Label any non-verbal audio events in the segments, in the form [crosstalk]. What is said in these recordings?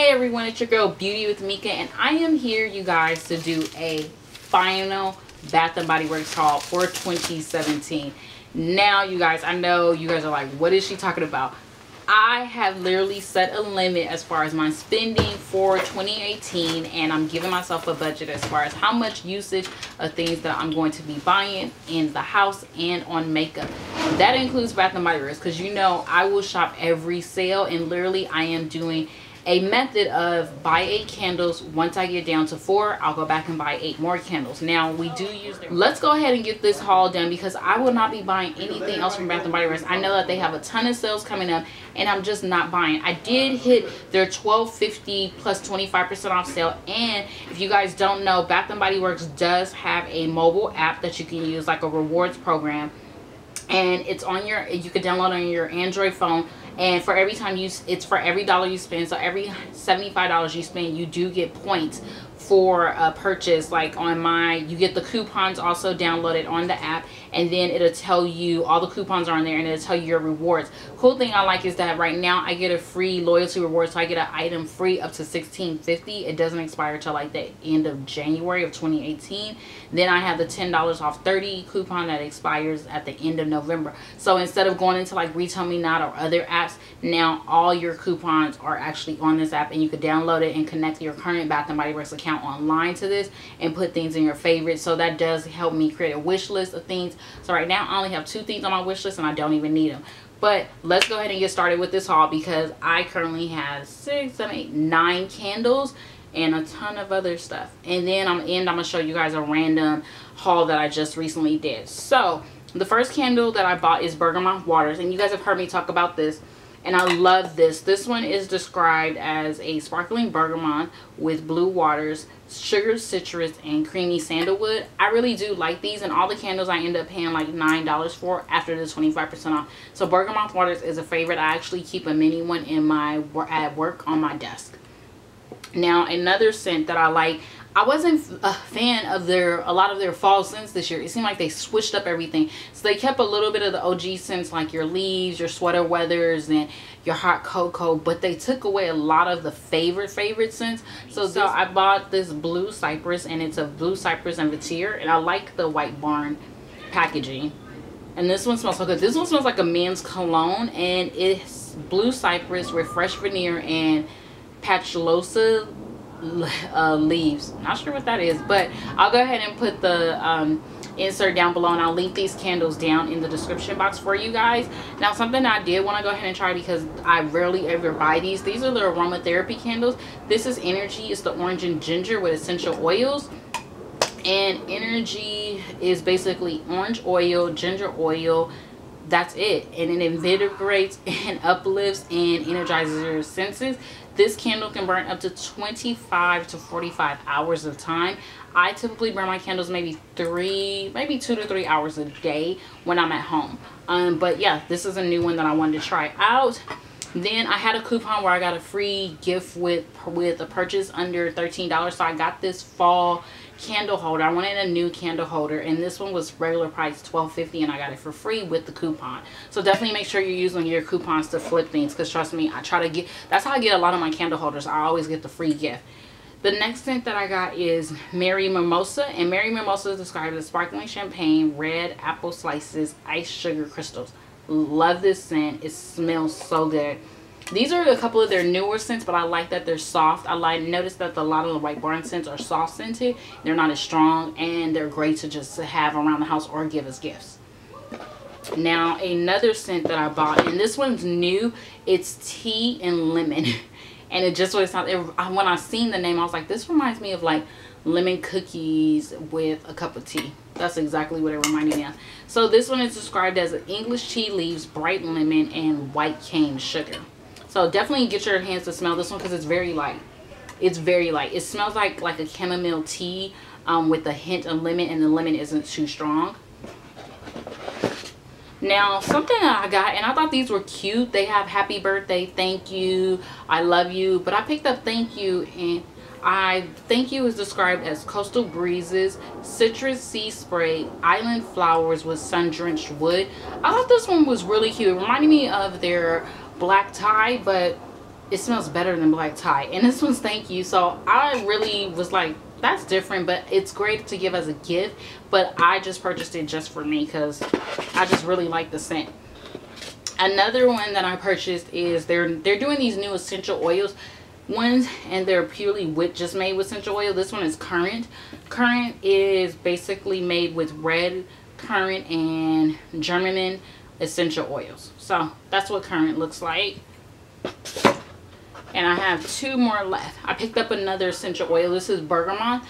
Hey everyone, it's your girl Beauty with Mika and I am here you guys to do a final Bath and Body Works haul for 2017. Now you guys, I know you guys are like, what is she talking about? I have literally set a limit as far as my spending for 2018 and I'm giving myself a budget as far as how much usage of things that I'm going to be buying in the house and on makeup. That includes Bath and Body Works because you know I will shop every sale and literally I am doing a method of buy eight candles. Once i get down to four i'll go back and buy eight more candles. Now we do use let's go ahead and get this haul done because i will not be buying anything else from bath and body works. I know that they have a ton of sales coming up and i'm just not buying. I did hit their 1250 plus 25 percent off sale. And if you guys don't know bath and body works does have a mobile app that you can use like a rewards program. And it's on your you can download on your android phone and for every time you it's for every dollar you spend. So every 75 dollars you spend you do get points for a purchase. Like on my you get the coupons also downloaded on the app and then it'll tell you all the coupons are on there and it'll tell you your rewards. Cool thing i like is that right now i get a free loyalty reward so i get an item free up to 1650 it doesn't expire till like the end of january of 2018 then i have the 10 dollars off 30 coupon that expires at the end of november. So instead of going into like retail me not or other apps now all your coupons are actually on this app and you could download it and connect your current bath and body works account online to this and put things in your favorites. So that does help me create a wish list of things so right now i only have two things on my wish list and i don't even need them but let's go ahead and get started with this haul because i currently have six seven eight nine candles and a ton of other stuff. And then i'm end i'm gonna show you guys a random haul that i just recently did. So the first candle that i bought is bergamot waters. And you guys have heard me talk about this and I love this. This one is described as a sparkling bergamot with blue waters, sugar citrus, and creamy sandalwood. I really do like these and all the candles I end up paying like $9 for after the 25% off. So bergamot waters is a favorite. I actually keep a mini one in my at work on my desk. Now another scent that I like I wasn't a fan of their a lot of their fall scents this year. It seemed like they switched up everything. So they kept a little bit of the OG scents like your leaves, your sweater weathers, and your hot cocoa, but they took away a lot of the favorite favorite scents. So, so I bought this blue cypress and it's a blue cypress and vetiver and I like the white barn packaging. And this one smells so good. This one smells like a men's cologne and it's blue cypress with fresh veneer and patchouleusa uh, leaves. Not sure what that is, but I'll go ahead and put the um, insert down below and I'll link these candles down in the description box for you guys. Now something I did want to go ahead and try because I rarely ever buy these. These are the aromatherapy candles. This is Energy. It's the orange and ginger with essential oils. And Energy is basically orange oil, ginger oil, that's it. And it invigorates and [laughs] uplifts and energizes your senses. This candle can burn up to 25 to 45 hours of time. I typically burn my candles maybe three maybe two to three hours a day when i'm at home. Um but yeah this is a new one that i wanted to try out. Then i had a coupon where i got a free gift with with a purchase under 13 dollars. So i got this fall candle holder i wanted a new candle holder and this one was regular price 12.50 and i got it for free with the coupon so definitely make sure you're using your coupons to flip things because trust me i try to get that's how i get a lot of my candle holders i always get the free gift the next scent that I got is Merry Mimosa. And Merry Mimosa is described as sparkling champagne, red apple slices, ice sugar crystals. Love this scent. It smells so good. These are a couple of their newer scents, but I like that they're soft. I like notice that a lot of the White Barn scents are soft scented. They're not as strong, and they're great to just have around the house or give as gifts. Now, another scent that I bought, and this one's new. It's tea and lemon. [laughs] and it just it sounds. It, when I seen the name, I was like, this reminds me of like lemon cookies with a cup of tea. That's exactly what it reminded me of. So this one is described as English tea leaves, bright lemon, and white cane sugar. So definitely get your hands to smell this one because it's very light. It's very light. It smells like like a chamomile tea um, with a hint of lemon and the lemon isn't too strong. Now, something I got, and I thought these were cute. They have happy birthday, thank you, I love you. But I picked up thank you, and I thank you is described as coastal breezes, citrus sea spray, island flowers with sun-drenched wood. I thought this one was really cute. It reminded me of their black tie but it smells better than black tie. And this one's thank you. So i really was like that's different but it's great to give as a gift but i just purchased it just for me because i just really like the scent. Another one that i purchased is they're they're doing these new essential oils ones and they're purely with just made with essential oil. This one is currant currant is basically made with red currant and geranium essential oils so that's what currant looks like and I have two more left. I picked up another essential oil. This is Bergamot.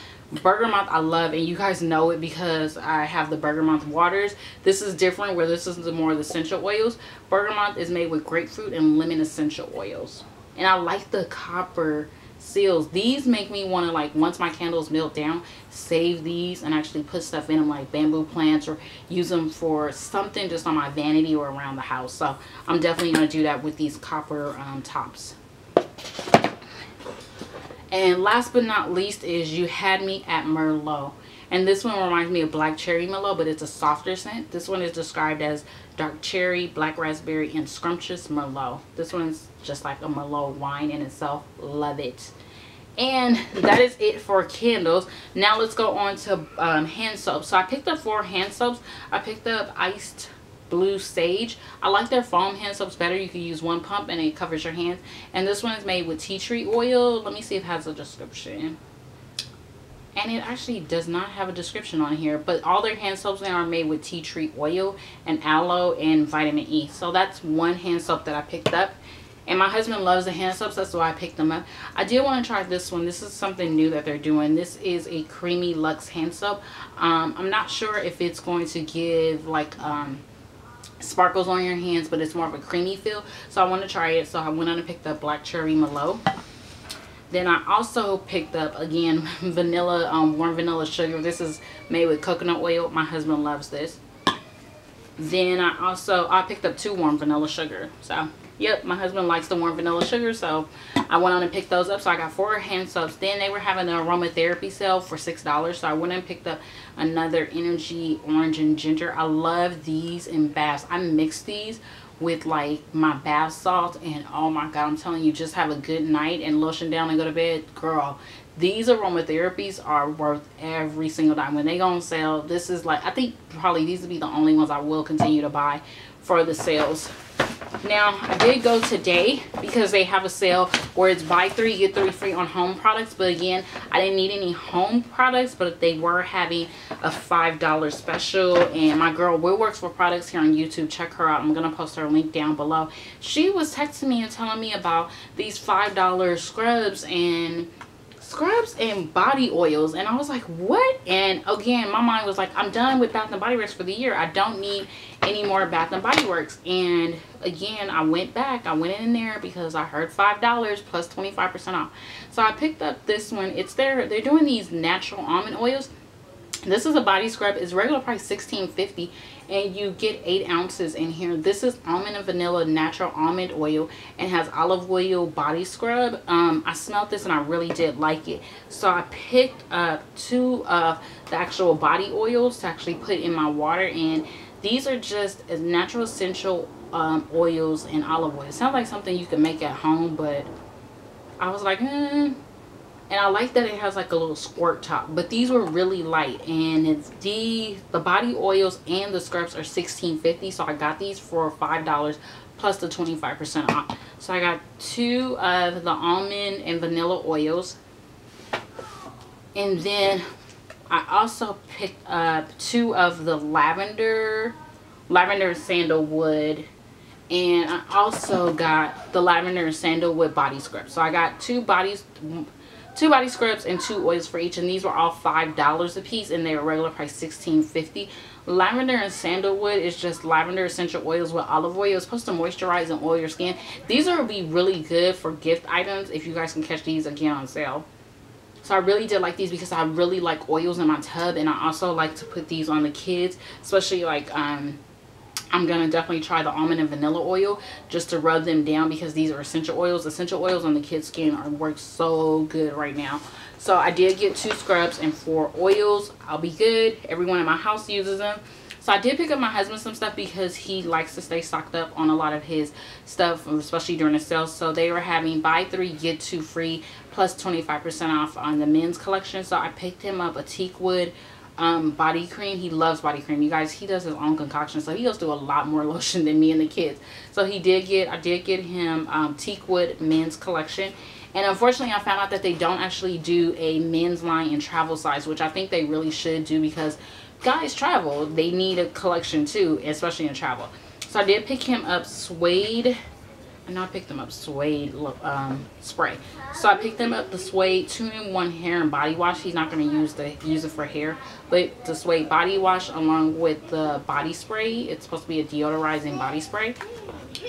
Bergamot I love and you guys know it because I have the Bergamot waters. This is different where this is the more the essential oils. Bergamot is made with grapefruit and lemon essential oils. And I like the copper seals. These make me want to like once my candles melt down, save these and actually put stuff in them like bamboo plants or use them for something just on my vanity or around the house. So I'm definitely going to do that with these copper um, tops. And last but not least is You Had Me at Merlot. And this one reminds me of Black Cherry Merlot, but it's a softer scent. This one is described as Dark Cherry, Black Raspberry, and Scrumptious Merlot. This one's just like a Merlot wine in itself. Love it. And that is it for candles. Now let's go on to um, hand soaps. So I picked up four hand soaps. I picked up Iced blue sage i like their foam hand soaps better you can use one pump and it covers your hands and this one is made with tea tree oil let me see if it has a description and it actually does not have a description on here but all their hand soaps now are made with tea tree oil and aloe and vitamin e. So that's one hand soap that i picked up. And my husband loves the hand soaps that's why i picked them up. I did want to try this one. This is something new that they're doing. This is a creamy luxe hand soap. Um, i'm not sure if it's going to give like um, sparkles on your hands but it's more of a creamy feel. So i want to try it. So i went on and picked up black cherry merlot then i also picked up again [laughs] vanilla um, warm vanilla sugar this is made with coconut oil my husband loves this then i also i picked up two warm vanilla sugar so Yep, my husband likes the warm vanilla sugar, so I went on and picked those up. So I got four hand soaps. Then they were having an aromatherapy sale for $6, so I went and picked up another Energy Orange and Ginger. I love these in baths. I mix these with like my bath salt and oh my god i'm telling you just have a good night and lotion down and go to bed. Girl these aromatherapies are worth every single dime. When they go on sale this is like i think probably these will be the only ones i will continue to buy for the sales now, I did go today because they have a sale where it's buy three, get three free on home products. But again, I didn't need any home products, but they were having a $5 special. And my girl Will Works for Products here on YouTube. Check her out. I'm going to post her link down below. She was texting me and telling me about these $5 scrubs and scrubs and body oils. And I was like what? And again my mind was like I'm done with Bath and Body Works for the year. I don't need any more Bath and Body Works. And again I went back. I went in there because I heard five dollars plus 25 percent off. So I picked up this one. It's there they're doing these natural almond oils this is a body scrub. It's regular price 16.50 and you get eight ounces in here. This is almond and vanilla natural almond oil and has olive oil body scrub. Um, i smelled this and i really did like it. So i picked up two of the actual body oils to actually put in my water and these are just natural essential um, oils and olive oil. It sounds like something you can make at home but i was like hmm and I like that it has like a little squirt top but these were really light and it's the the body oils and the scrubs are 16.50 so I got these for five dollars plus the 25 percent off. So I got two of the almond and vanilla oils. And then I also picked up two of the lavender lavender sandalwood and I also got the lavender sandalwood body scrub. So I got two bodies two body scrubs and two oils for each and these were all five dollars a piece and they were regular price sixteen fifty. lavender and sandalwood is just lavender essential oils with olive oil. It's supposed to moisturize and oil your skin. These are be really good for gift items if you guys can catch these again on sale. So I really did like these because I really like oils in my tub and I also like to put these on the kids especially like um I'm going to definitely try the almond and vanilla oil just to rub them down because these are essential oils. Essential oils on the kids' skin are work so good right now. So I did get two scrubs and four oils. I'll be good. Everyone in my house uses them. So I did pick up my husband some stuff because he likes to stay stocked up on a lot of his stuff, especially during the sales. So they were having buy three, get two free, plus 25% off on the men's collection. So I picked him up a teakwood um, body cream. He loves body cream. You guys, he does his own concoction. So he goes through a lot more [laughs] lotion than me and the kids. So he did get, I did get him um, Teakwood men's collection. And unfortunately, I found out that they don't actually do a men's line in travel size, which I think they really should do because guys travel. They need a collection too, especially in travel. So I did pick him up suede and I picked them up suede um, spray. So I picked them up the suede two-in-one hair and body wash. He's not going to use the use it for hair, but the suede body wash along with the body spray. It's supposed to be a deodorizing body spray.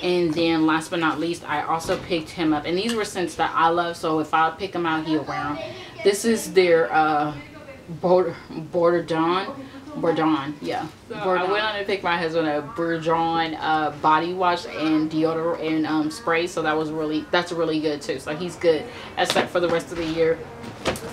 And then last but not least, I also picked him up. And these were scents that I love, so if I pick them out, he'll wear them. This is their uh, Border, Border Dawn Bourdain, yeah. So Bourdain. I went on to pick my husband a Bourdain uh, body wash and deodorant and um, spray. So that was really, that's really good too. So he's good except for the rest of the year.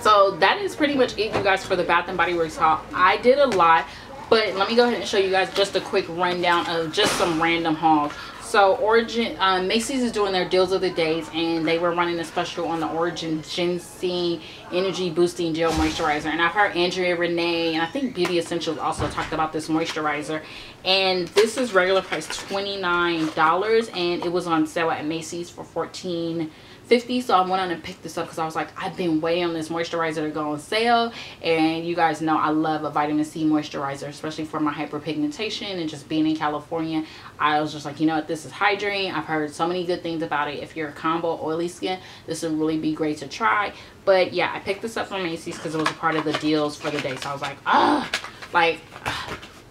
So that is pretty much it, you guys, for the Bath and Body Works haul. I did a lot, but let me go ahead and show you guys just a quick rundown of just some random hauls. So Origin, um, Macy's is doing their deals of the days and they were running a special on the Origin Ginseng Energy Boosting Gel Moisturizer. And I've heard Andrea Renee and I think Beauty Essentials also talked about this moisturizer. And this is regular price $29 and it was on sale at Macy's for 14 50 so i went on and picked this up because i was like i've been waiting on this moisturizer to go on sale. And you guys know i love a vitamin c moisturizer especially for my hyperpigmentation and just being in california. I was just like you know what? This is hydrating. I've heard so many good things about it. If you're a combo oily skin this would really be great to try. But yeah i picked this up from macy's because it was a part of the deals for the day. So i was like ah like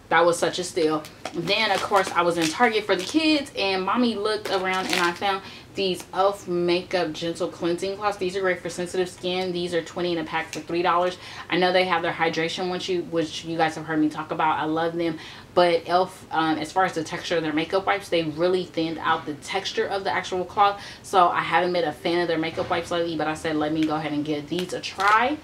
that was such a steal. Then of course i was in target for the kids and mommy looked around and i found these elf makeup gentle cleansing cloths. These are great for sensitive skin. These are 20 in a pack for three dollars. I know they have their hydration which you which you guys have heard me talk about. I love them. But elf um, as far as the texture of their makeup wipes they really thinned out the texture of the actual cloth. So i haven't been a fan of their makeup wipes lately but i said let me go ahead and give these a try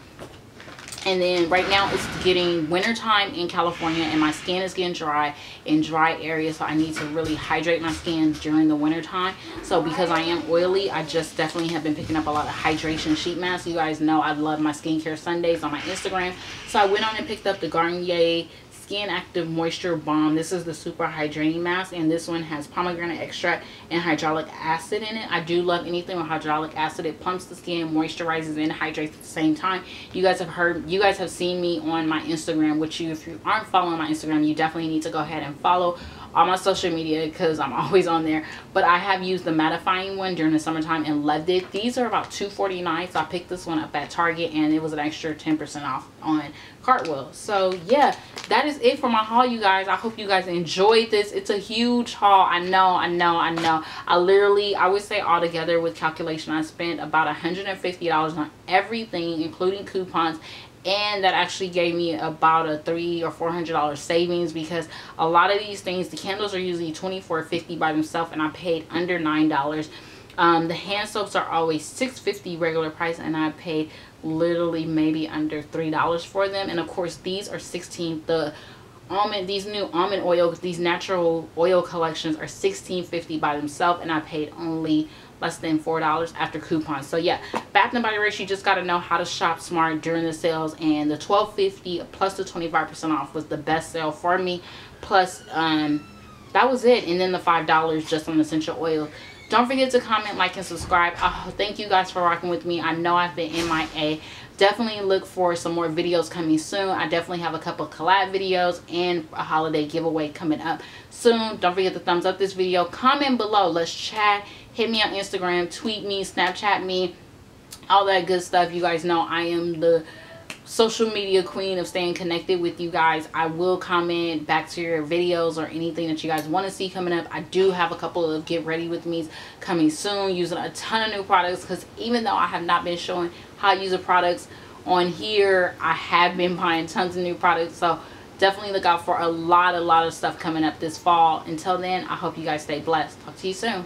and then right now it's getting wintertime in California and my skin is getting dry in dry areas. So I need to really hydrate my skin during the wintertime. So because I am oily I just definitely have been picking up a lot of hydration sheet masks. You guys know I love my skincare Sundays on my Instagram. So I went on and picked up the Garnier Skin Active Moisture Bomb. This is the Super Hydrating Mask, and this one has pomegranate extract and hyaluronic acid in it. I do love anything with hyaluronic acid. It pumps the skin, moisturizes, and hydrates at the same time. You guys have heard, you guys have seen me on my Instagram, which you, if you aren't following my Instagram, you definitely need to go ahead and follow on my social media because I'm [laughs] always on there. But I have used the mattifying one during the summertime and loved it. These are about $2.49, so I picked this one up at Target, and it was an extra 10% off on Cartwheel. So yeah, that is it for my haul, you guys. I hope you guys enjoyed this. It's a huge haul. I know, I know, I know. I literally, I would say altogether with calculation, I spent about $150 on everything, including coupons and that actually gave me about a three or four hundred dollar savings because a lot of these things the candles are usually 24.50 by themselves and i paid under nine dollars. Um, the hand soaps are always 6.50 regular price and i paid literally maybe under three dollars for them. And of course these are 16 the almond these new almond oil these natural oil collections are 16.50 by themselves and i paid only less than four dollars after coupons. So yeah bath and body works you just got to know how to shop smart during the sales and the 12.50 plus the 25 percent off was the best sale for me. Plus um that was it and then the five dollars just on essential oil. Don't forget to comment like and subscribe. Oh, thank you guys for rocking with me. I know i've been mia definitely look for some more videos coming soon. I definitely have a couple collab videos and a holiday giveaway coming up soon. Don't forget to thumbs up this video. Comment below. Let's chat hit me on instagram tweet me snapchat me all that good stuff. You guys know i am the social media queen of staying connected with you guys. I will comment back to your videos or anything that you guys want to see coming up. I do have a couple of get ready with me's coming soon using a ton of new products because even though i have not been showing how I use the products on here i have been buying tons of new products. So definitely look out for a lot a lot of stuff coming up this fall. Until then i hope you guys stay blessed. Talk to you soon